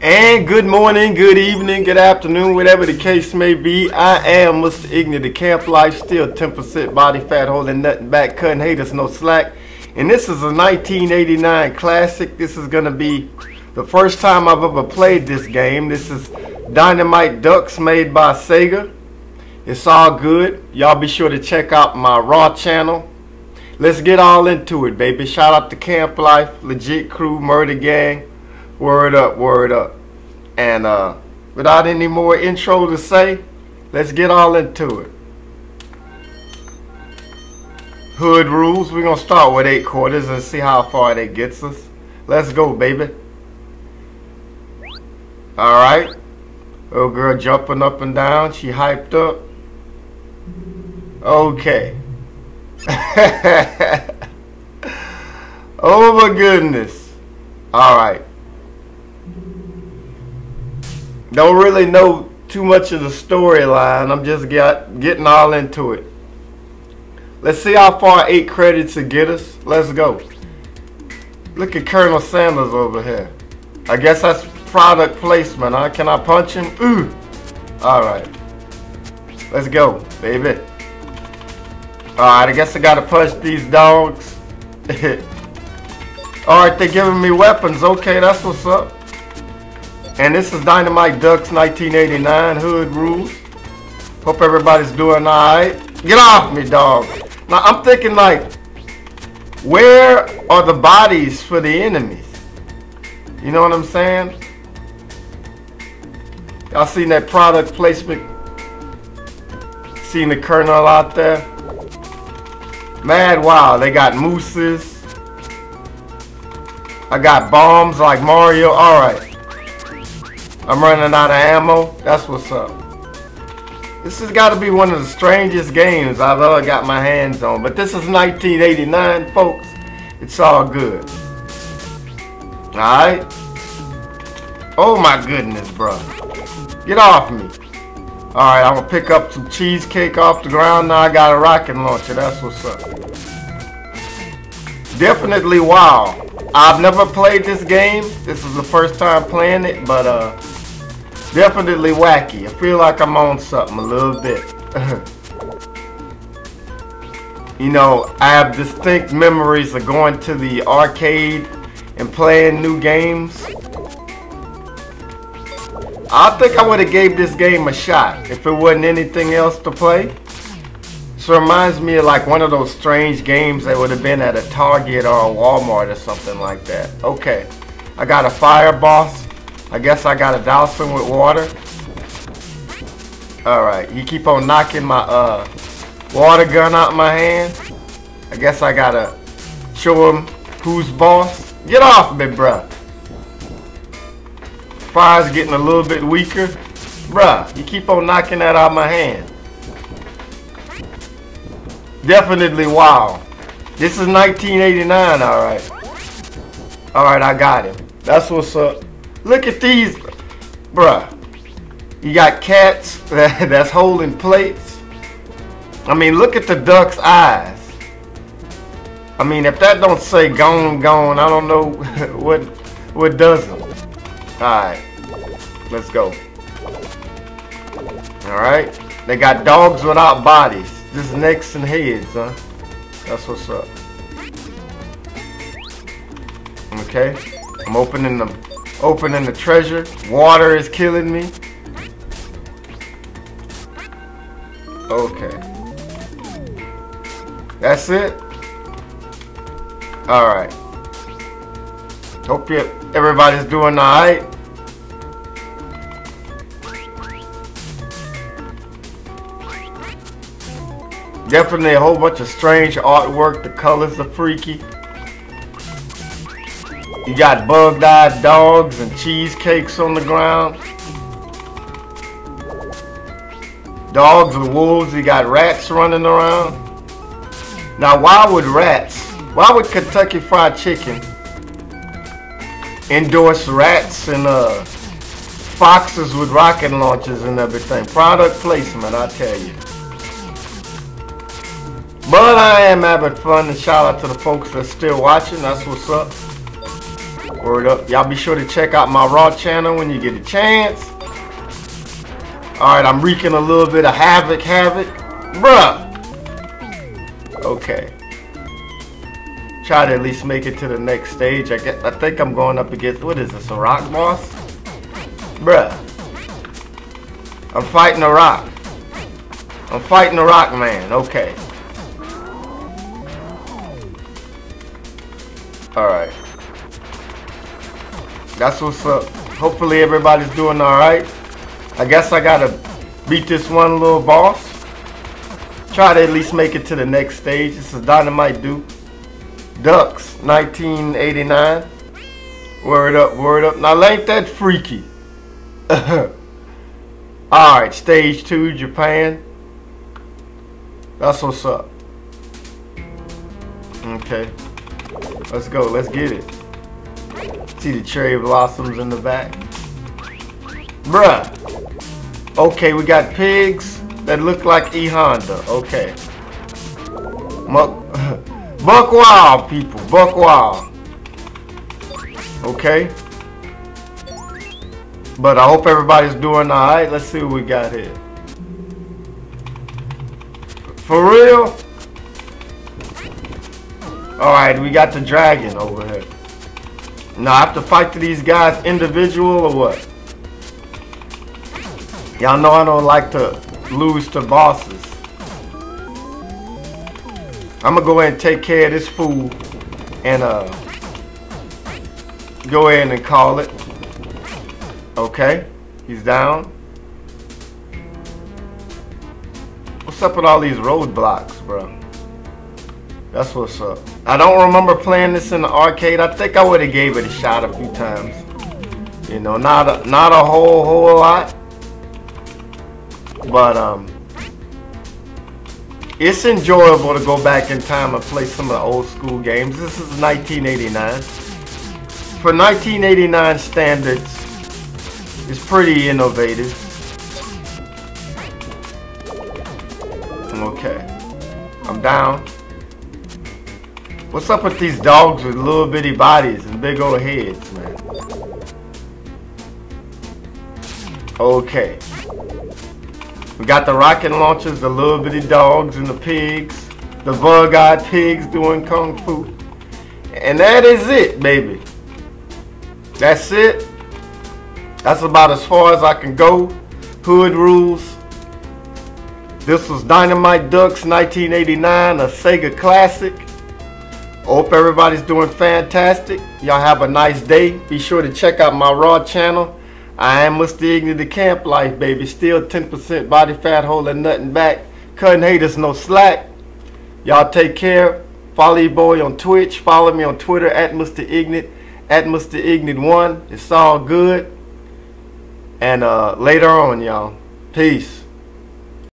And good morning, good evening, good afternoon, whatever the case may be. I am Mr. Ignut, the camp life, still 10% body fat, holding nothing back, cutting haters no slack. And this is a 1989 classic. This is going to be the first time I've ever played this game. This is Dynamite Dux made by Sega. It's all good. Y'all be sure to check out my Raw channel. Let's get all into it, baby. Shout out to Camp Life, Legit Crew, Murder Gang. Word up, word up. And uh, without any more intro to say, let's get all into it. Hood rules, we're going to start with eight quarters and see how far that gets us. Let's go, baby. Alright. Little girl jumping up and down. She hyped up. Okay. oh my goodness. Alright. Don't really know too much of the storyline. I'm just get, getting all into it. Let's see how far eight credits to get us. Let's go. Look at Colonel Sanders over here. I guess that's product placement, huh? Can I punch him? Ooh. Alright. Let's go, baby. Alright, I guess I gotta punch these dogs. Alright, they're giving me weapons. Okay, that's what's up. And this is Dynamite Dux 1989 Hood Rules. Hope everybody's doing alright. Get off me, dog. Now I'm thinking like, where are the bodies for the enemies? You know what I'm saying? Y'all seen that product placement? Seen the colonel out there? Mad wow, they got mooses. I got bombs like Mario. Alright. I'm running out of ammo. That's what's up. This has got to be one of the strangest games I've ever got my hands on. But this is 1989, folks. It's all good. Alright? Oh my goodness, bro. Get off me. Alright, I'm going to pick up some cheesecake off the ground. Now I got a rocket launcher. That's what's up. Definitely wow. I've never played this game. This is the first time playing it, but uh, Definitely wacky. I feel like I'm on something a little bit. you know, I have distinct memories of going to the arcade and playing new games. I think I would have gave this game a shot if it wasn't anything else to play. It reminds me of like one of those strange games that would have been at a Target or a Walmart or something like that. Okay, I got a fire boss. I guess I gotta douse him with water. Alright, you keep on knocking my uh, water gun out of my hand. I guess I gotta show him who's boss. Get off me, bruh. Fire's getting a little bit weaker. Bruh, you keep on knocking that out of my hand. Definitely wow. This is 1989, alright. Alright, I got him. That's what's up. Look at these, bruh. You got cats that, that's holding plates. I mean, look at the duck's eyes. I mean, if that don't say gone, gone, I don't know what what doesn't. Alright, let's go. Alright, they got dogs without bodies, just necks and heads, huh? That's what's up. Okay, I'm opening them Opening the treasure. Water is killing me. Okay. That's it? Alright. Hope you, everybody's doing alright. Definitely a whole bunch of strange artwork. The colors are freaky. You got bugged-eyed dogs and cheesecakes on the ground. Dogs and wolves. You got rats running around. Now, why would rats, why would Kentucky Fried Chicken endorse rats and uh, foxes with rocket launchers and everything? Product placement, I tell you. But I am having fun and shout out to the folks that's still watching. That's what's up. Word up. Y'all be sure to check out my Raw channel when you get a chance. Alright, I'm wreaking a little bit of havoc, havoc. Bruh. Okay. Try to at least make it to the next stage. I get I think I'm going up against what is this, a rock boss? Bruh. I'm fighting a rock. I'm fighting a rock man. Okay. Alright. That's what's up. Hopefully everybody's doing alright. I guess I gotta beat this one little boss. Try to at least make it to the next stage. This is Dynamite Duke. Dux, 1989. Word up, word up. Now ain't that freaky. Alright, stage two, Japan. That's what's up. Okay. Let's go. Let's get it. See the cherry blossoms in the back. Bruh. Okay, we got pigs that look like E Honda. Okay. Buck, Buck Wild, people. Buck Wild. Okay. But I hope everybody's doing alright. Let's see what we got here. For real? Alright, we got the dragon over here. Now I have to fight to these guys individual or what? Y'all know I don't like to lose to bosses. I'm gonna go ahead and take care of this fool and uh go ahead and call it. Okay, he's down. What's up with all these roadblocks, bro? That's what's up. I don't remember playing this in the arcade. I think I would have gave it a shot a few times. You know, not a, not a whole whole lot. But um it's enjoyable to go back in time and play some of the old school games. This is 1989. For 1989 standards, it's pretty innovative. Okay. I'm down. What's up with these dogs with little bitty bodies and big old heads, man? Okay. We got the rocket launchers, the little bitty dogs and the pigs. The bug-eyed pigs doing kung fu. And that is it, baby. That's it. That's about as far as I can go. Hood rules. This was Dynamite Dux 1989, a Sega classic. Hope everybody's doing fantastic. Y'all have a nice day. Be sure to check out my Raw channel. I am Mr. The Camp Life, baby. Still 10% body fat holding nothing back. Cutting haters no slack. Y'all take care. Follow your boy on Twitch. Follow me on Twitter at Mr. Ignorant. At Mr. Ignorant1. It's all good. And uh, later on, y'all. Peace.